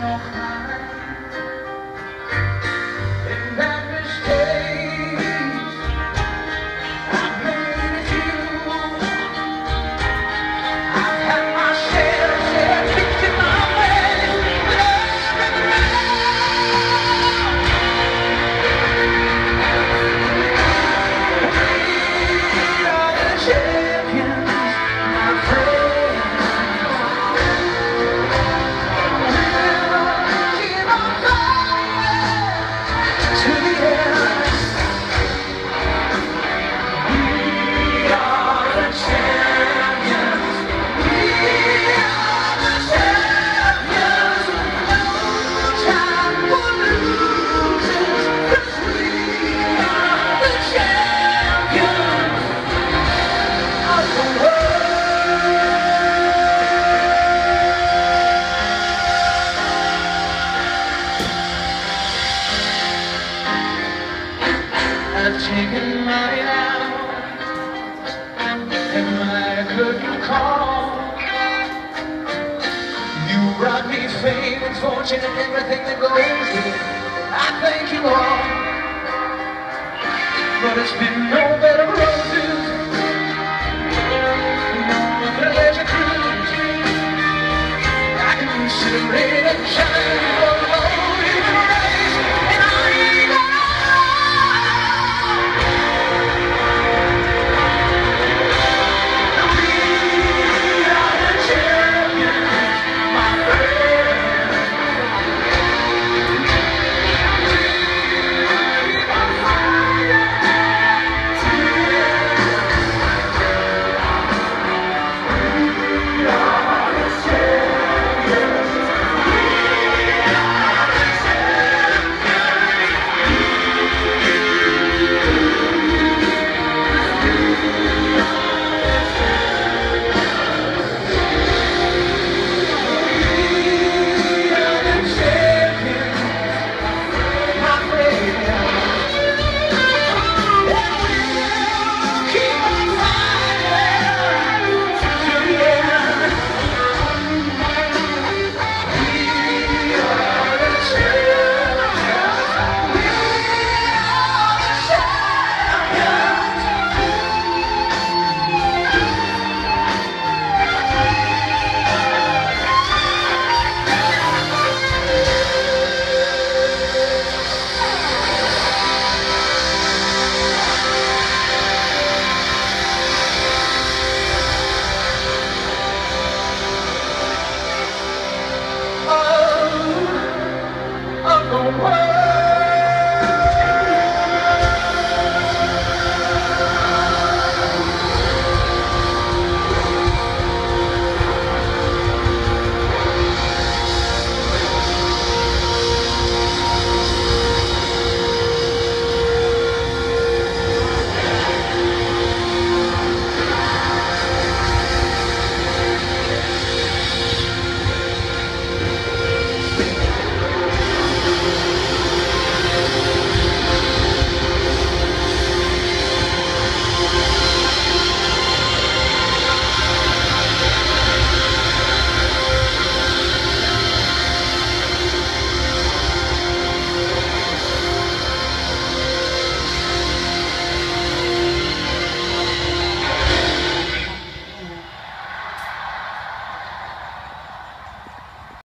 小孩 taken money out and I couldn't call. You brought me fame and fortune and everything that goes it. I thank you all, but it's been no bed of roses, no cruise. I ready and shine.